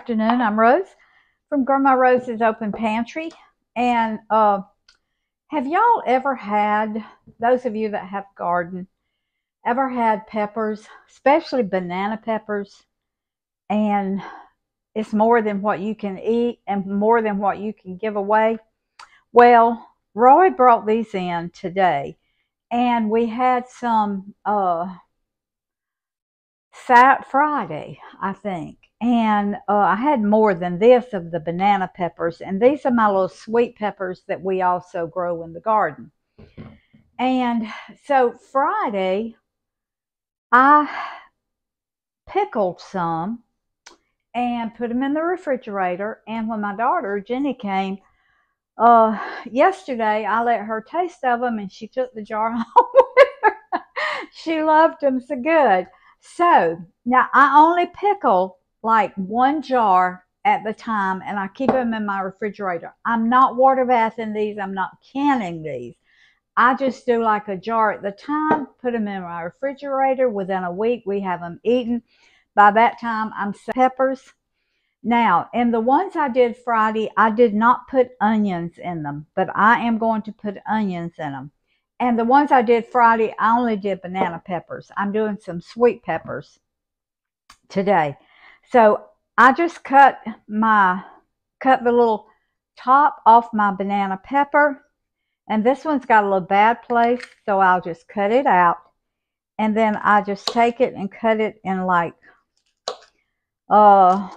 afternoon. I'm Rose from Gramma Rose's Open Pantry. And uh, have y'all ever had, those of you that have garden, ever had peppers, especially banana peppers, and it's more than what you can eat and more than what you can give away? Well, Roy brought these in today, and we had some uh, Friday, I think and uh, I had more than this of the banana peppers, and these are my little sweet peppers that we also grow in the garden. And so Friday, I pickled some and put them in the refrigerator. And when my daughter Jenny came uh, yesterday, I let her taste of them, and she took the jar home she loved them so good. So now I only pickle like one jar at the time and I keep them in my refrigerator. I'm not water bathing these, I'm not canning these. I just do like a jar at the time, put them in my refrigerator. Within a week, we have them eaten. By that time, I'm peppers. Now, in the ones I did Friday, I did not put onions in them, but I am going to put onions in them. And the ones I did Friday, I only did banana peppers. I'm doing some sweet peppers today. So I just cut my, cut the little top off my banana pepper. And this one's got a little bad place, so I'll just cut it out. And then I just take it and cut it in like uh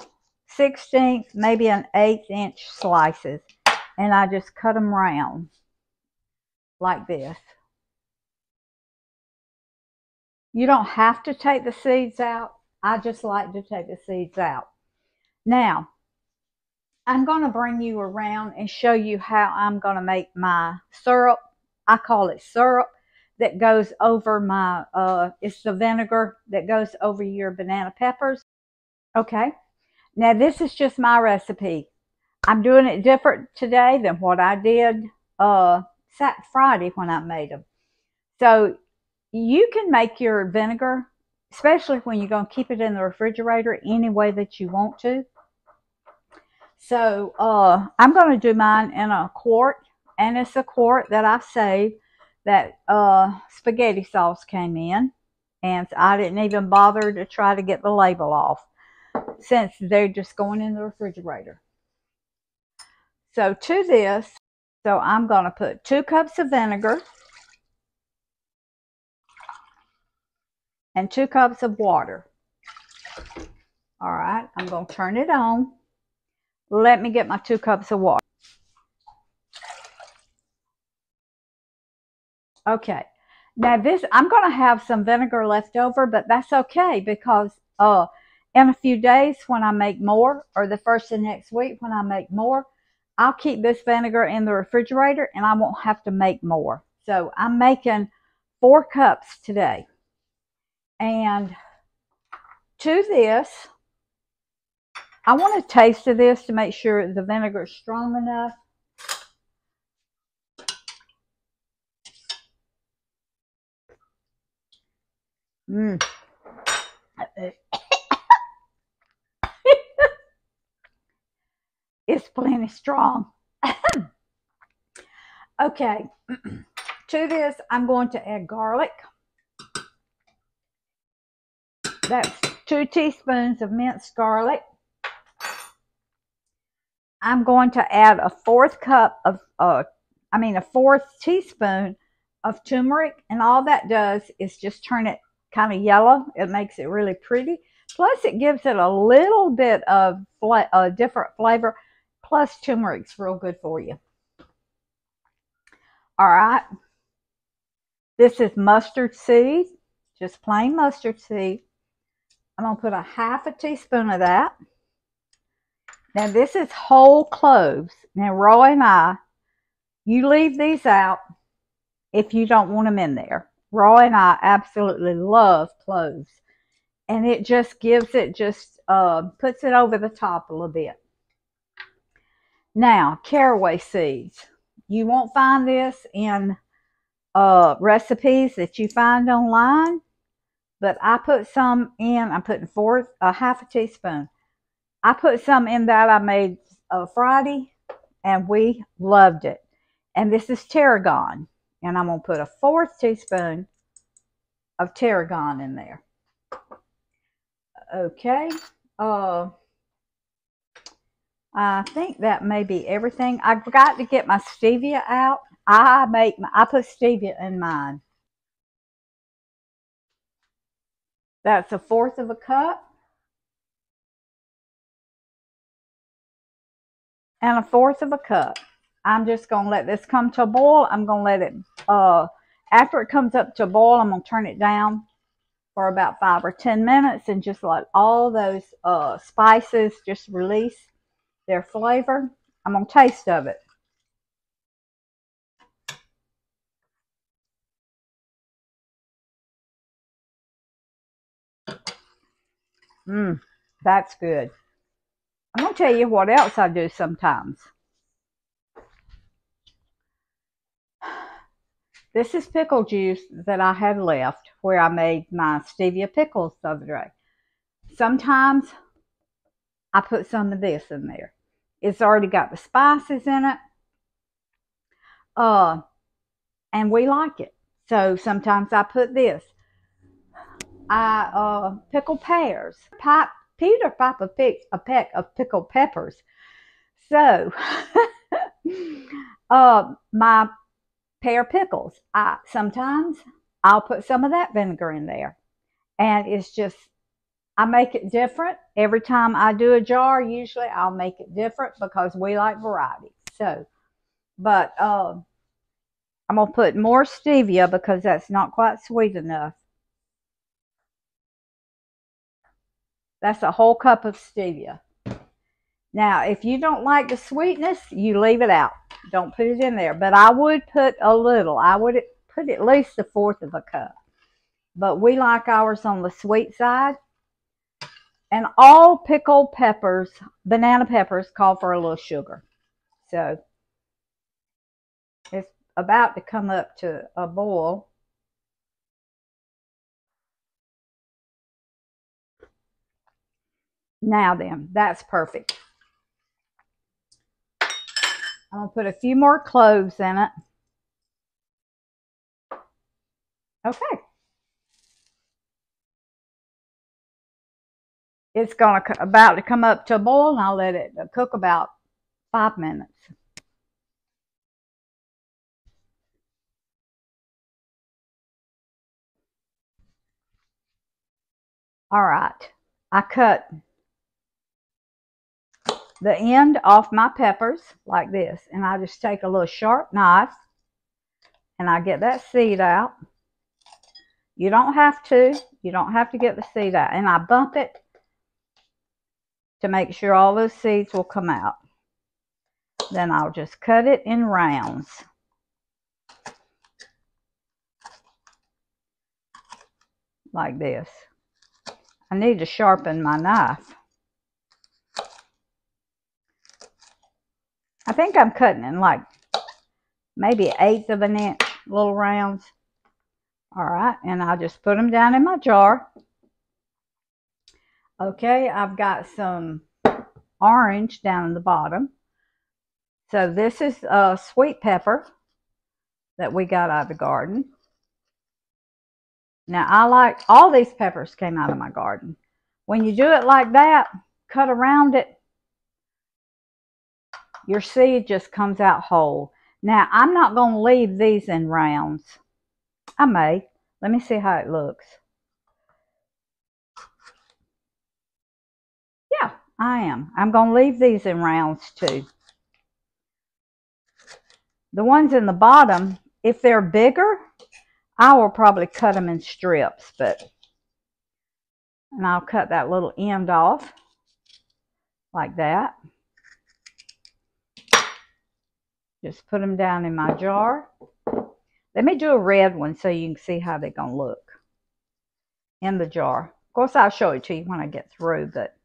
16th, maybe an eighth inch slices. And I just cut them round like this. You don't have to take the seeds out. I just like to take the seeds out. Now, I'm going to bring you around and show you how I'm going to make my syrup. I call it syrup that goes over my, uh, it's the vinegar that goes over your banana peppers. Okay. Now, this is just my recipe. I'm doing it different today than what I did uh, Friday when I made them. So you can make your vinegar especially when you're going to keep it in the refrigerator any way that you want to. So uh, I'm going to do mine in a quart, and it's a quart that I saved that uh, spaghetti sauce came in, and I didn't even bother to try to get the label off since they're just going in the refrigerator. So to this, so I'm going to put two cups of vinegar. And two cups of water. All right, I'm going to turn it on. Let me get my two cups of water. Okay, now this, I'm going to have some vinegar left over, but that's okay because uh, in a few days when I make more, or the first of next week when I make more, I'll keep this vinegar in the refrigerator and I won't have to make more. So I'm making four cups today. And to this, I want a taste of this to make sure the vinegar is strong enough. Mmm. it's plenty strong. okay. to this, I'm going to add garlic. That's two teaspoons of minced garlic. I'm going to add a fourth cup of, uh, I mean, a fourth teaspoon of turmeric. And all that does is just turn it kind of yellow. It makes it really pretty. Plus, it gives it a little bit of a different flavor. Plus, turmeric's real good for you. All right. This is mustard seed, just plain mustard seed. I'm going to put a half a teaspoon of that. Now, this is whole cloves. Now, Roy and I, you leave these out if you don't want them in there. Roy and I absolutely love cloves. And it just gives it, just uh, puts it over the top a little bit. Now, caraway seeds. You won't find this in uh, recipes that you find online. But I put some in. I'm putting four, a half a teaspoon I put some in that I made uh, Friday, and we loved it. And this is tarragon, and I'm gonna put a fourth teaspoon of tarragon in there. Okay. Uh, I think that may be everything. I forgot to get my stevia out. I make my, I put stevia in mine. That's a fourth of a cup. And a fourth of a cup. I'm just going to let this come to a boil. I'm going to let it, uh, after it comes up to a boil, I'm going to turn it down for about five or 10 minutes and just let all those uh, spices just release their flavor. I'm going to taste of it. Mmm, that's good. I'm going to tell you what else I do sometimes. This is pickle juice that I had left where I made my stevia pickles the other day. Sometimes I put some of this in there. It's already got the spices in it. Uh, and we like it. So sometimes I put this. I uh, pickle pears. Pipe, Peter pipe a, a peck of pickled peppers. So uh, my pear pickles. I sometimes I'll put some of that vinegar in there. And it's just I make it different. Every time I do a jar, usually I'll make it different because we like variety. So, but uh, I'm to put more stevia because that's not quite sweet enough. That's a whole cup of stevia. Now, if you don't like the sweetness, you leave it out. Don't put it in there. But I would put a little. I would put at least a fourth of a cup. But we like ours on the sweet side. And all pickled peppers, banana peppers, call for a little sugar. So it's about to come up to a boil. Now then, that's perfect. I'm going to put a few more cloves in it. Okay. It's going to about to come up to a boil and I'll let it cook about five minutes. All right, I cut the end off my peppers like this. And I just take a little sharp knife and I get that seed out. You don't have to. You don't have to get the seed out. And I bump it to make sure all those seeds will come out. Then I'll just cut it in rounds. Like this. I need to sharpen my knife. I think I'm cutting in like maybe eighth of an inch little rounds. All right, and I'll just put them down in my jar. Okay, I've got some orange down in the bottom. So this is a sweet pepper that we got out of the garden. Now I like, all these peppers came out of my garden. When you do it like that, cut around it, your seed just comes out whole. Now, I'm not going to leave these in rounds. I may. Let me see how it looks. Yeah, I am. I'm going to leave these in rounds too. The ones in the bottom, if they're bigger, I will probably cut them in strips, but and I'll cut that little end off like that. Just put them down in my jar. Let me do a red one so you can see how they're going to look in the jar. Of course, I'll show it to you when I get through, but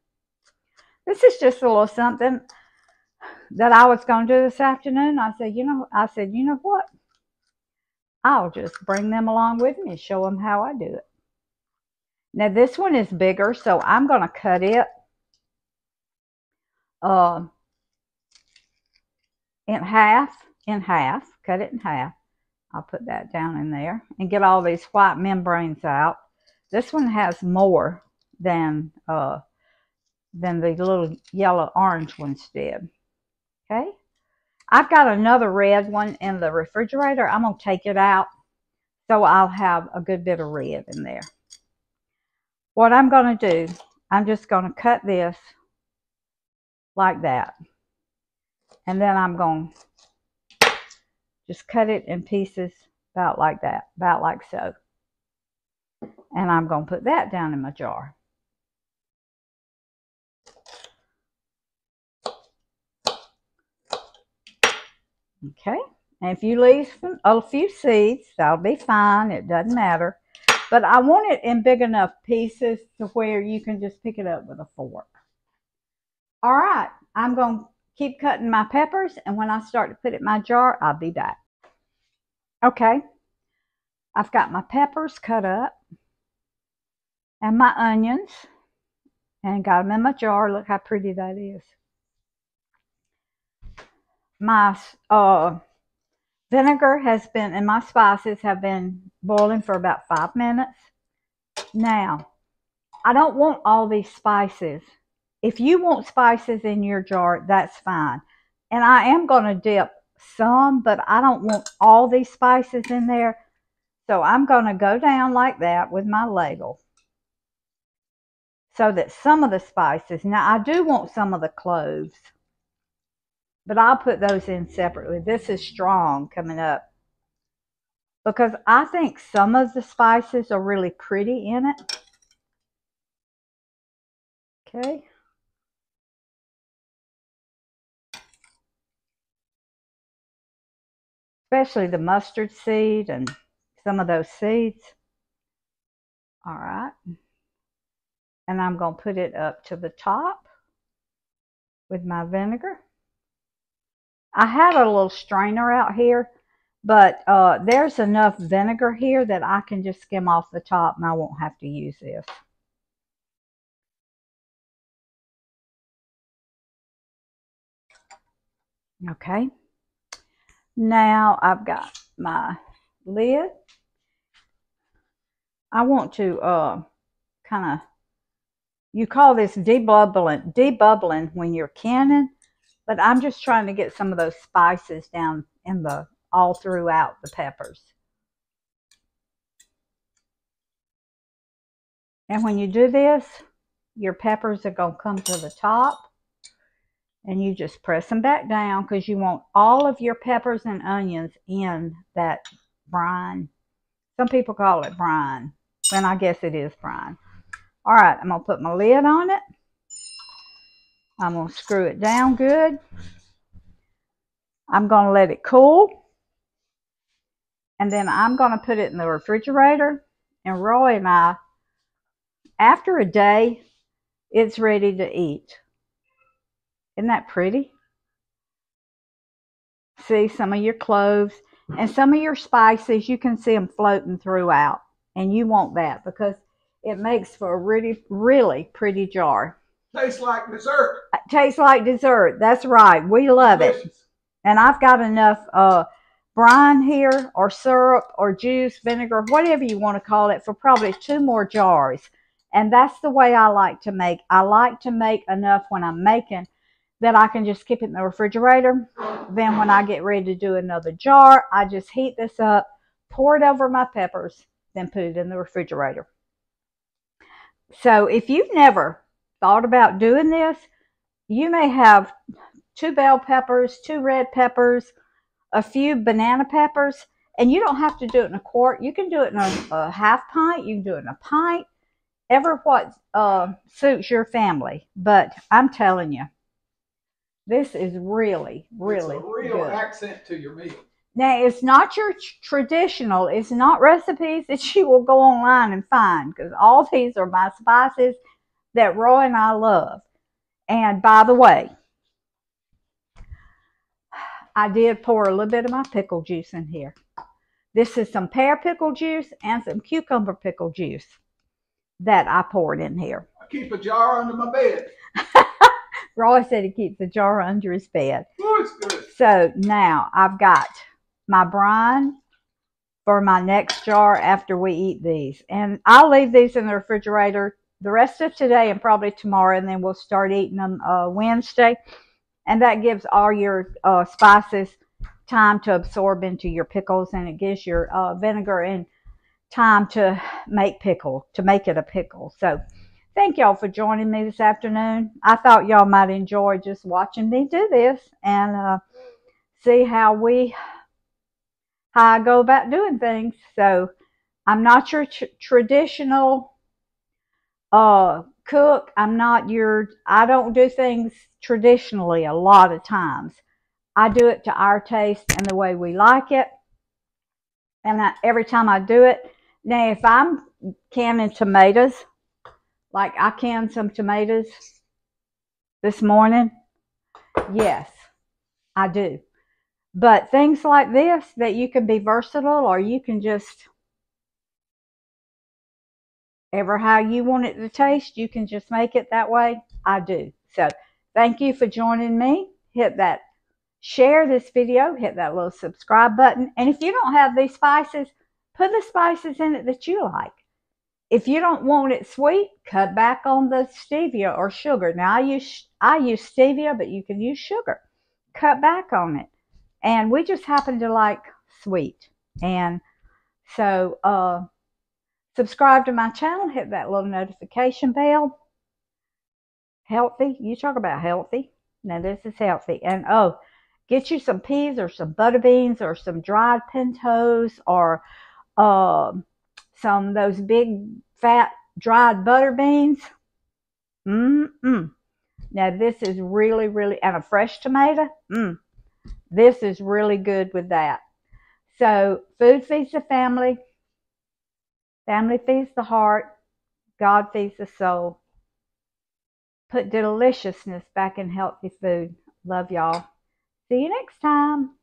this is just a little something that I was going to do this afternoon. I said, you know, I said, you know what? I'll just bring them along with me and show them how I do it. Now, this one is bigger, so I'm going to cut it uh, in half, in half, cut it in half. I'll put that down in there and get all these white membranes out. This one has more than uh, than the little yellow orange ones did. Okay. I've got another red one in the refrigerator. I'm going to take it out so I'll have a good bit of red in there. What I'm going to do, I'm just going to cut this like that. And then I'm going to just cut it in pieces about like that, about like so. And I'm going to put that down in my jar. Okay, and if you leave a few seeds, that'll be fine. It doesn't matter. But I want it in big enough pieces to where you can just pick it up with a fork. All right, I'm going to keep cutting my peppers, and when I start to put it in my jar, I'll be back. Okay, I've got my peppers cut up and my onions and got them in my jar. Look how pretty that is my uh, vinegar has been, and my spices have been boiling for about five minutes. Now, I don't want all these spices. If you want spices in your jar, that's fine. And I am going to dip some, but I don't want all these spices in there. So I'm going to go down like that with my ladle so that some of the spices, now I do want some of the cloves but I'll put those in separately. This is strong coming up because I think some of the spices are really pretty in it. Okay. Especially the mustard seed and some of those seeds. All right. And I'm going to put it up to the top with my vinegar. I had a little strainer out here, but uh, there's enough vinegar here that I can just skim off the top and I won't have to use this. Okay. Now I've got my lid. I want to uh, kind of, you call this debubbling, debubbling when you're canning. But I'm just trying to get some of those spices down in the all throughout the peppers. And when you do this, your peppers are going to come to the top. And you just press them back down because you want all of your peppers and onions in that brine. Some people call it brine. And I guess it is brine. All right, I'm going to put my lid on it. I'm going to screw it down good. I'm going to let it cool. And then I'm going to put it in the refrigerator. And Roy and I, after a day, it's ready to eat. Isn't that pretty? See some of your cloves and some of your spices, you can see them floating throughout. And you want that because it makes for a really, really pretty jar. Tastes like dessert. Tastes like dessert. That's right. We love Delicious. it. And I've got enough uh, brine here, or syrup, or juice, vinegar, whatever you want to call it, for probably two more jars. And that's the way I like to make. I like to make enough when I'm making that I can just keep it in the refrigerator. Then when I get ready to do another jar, I just heat this up, pour it over my peppers, then put it in the refrigerator. So if you've never thought about doing this, you may have two bell peppers, two red peppers, a few banana peppers, and you don't have to do it in a quart. You can do it in a, a half pint. You can do it in a pint. Ever what uh, suits your family. But I'm telling you, this is really, really it's a real good. accent to your meal. Now, it's not your traditional, it's not recipes that you will go online and find because all these are my spices that Roy and I love. And by the way, I did pour a little bit of my pickle juice in here. This is some pear pickle juice and some cucumber pickle juice that I poured in here. I keep a jar under my bed. Roy said he keeps a jar under his bed. Oh. So now I've got my brine for my next jar after we eat these. And I'll leave these in the refrigerator the rest of today and probably tomorrow, and then we'll start eating them uh, Wednesday. And that gives all your uh, spices time to absorb into your pickles, and it gives your uh, vinegar and time to make pickle, to make it a pickle. So thank y'all for joining me this afternoon. I thought y'all might enjoy just watching me do this and uh, see how we, how I go about doing things. So I'm not your tr traditional uh, cook. I'm not your, I don't do things traditionally a lot of times. I do it to our taste and the way we like it. And I, every time I do it, now if I'm canning tomatoes, like I canned some tomatoes this morning, yes, I do. But things like this that you can be versatile or you can just ever how you want it to taste, you can just make it that way. I do. So thank you for joining me. Hit that share this video, hit that little subscribe button. And if you don't have these spices, put the spices in it that you like. If you don't want it sweet, cut back on the stevia or sugar. Now I use I use stevia, but you can use sugar. Cut back on it. And we just happen to like sweet. And so uh subscribe to my channel, hit that little notification bell. Healthy. You talk about healthy. Now this is healthy. And oh, get you some peas or some butter beans or some dried pintos or uh, some those big fat dried butter beans. Mm-mm. Now this is really, really, and a fresh tomato. Mm. This is really good with that. So food feeds the family. Family feeds the heart. God feeds the soul. Put deliciousness back in healthy food. Love y'all. See you next time.